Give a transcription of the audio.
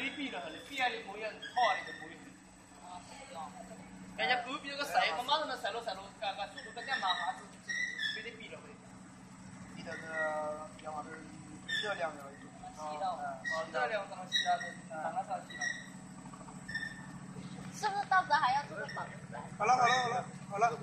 飞闭了，你闭啊套你就不用。是。人家不比那个塞，我马上那塞落塞落，干干速度更加慢，是非得比了会。闭的是两码头热量要。啊，热量怎么的？是不是到时候还要做个绑？好了好了好了好了。